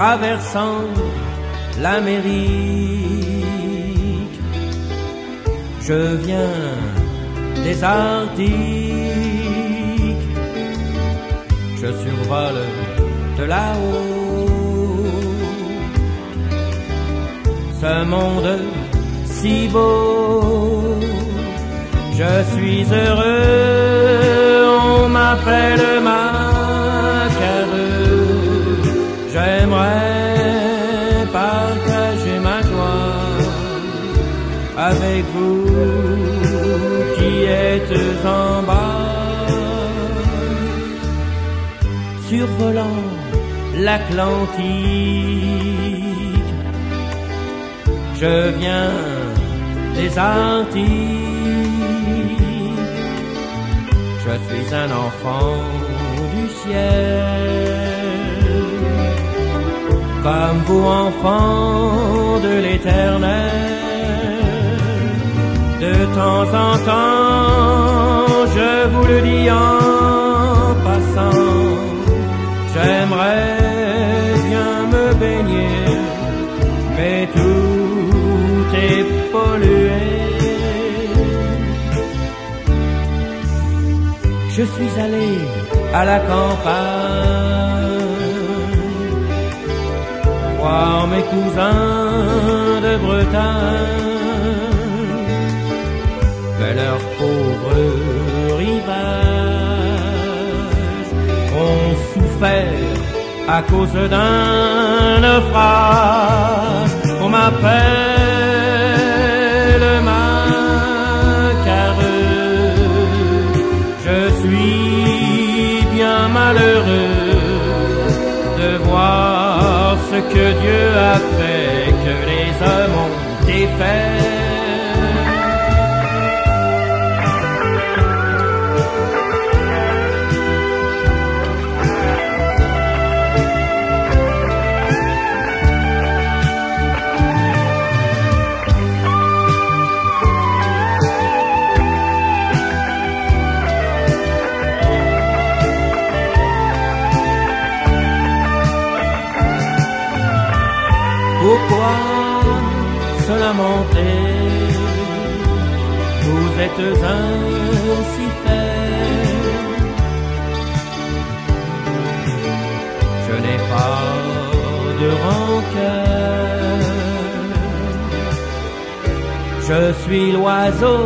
traversant l'Amérique. Je viens des Arctiques, je survole de là-haut ce monde si beau. Je suis heureux, on m'appelle Macareux. J'aimerais partager ma joie avec vous qui êtes en bas, survolant l'Atlantique. Je viens des Antilles. Je suis un enfant du ciel, comme vous enfants de l'éternel. De temps en temps, je vous le dis en passant, j'aimerais bien me baigner, mais tout est pollué. Je suis allé à la campagne cousins de Bretagne, mais leurs pauvres rivages ont souffert à cause d'un naufrage. On m'appelle Macareux, je suis bien malheureux que Dieu a fait, que les hommes ont défait. Se lamenter Vous êtes ainsi fait. Je n'ai pas de rancœur. Je suis l'oiseau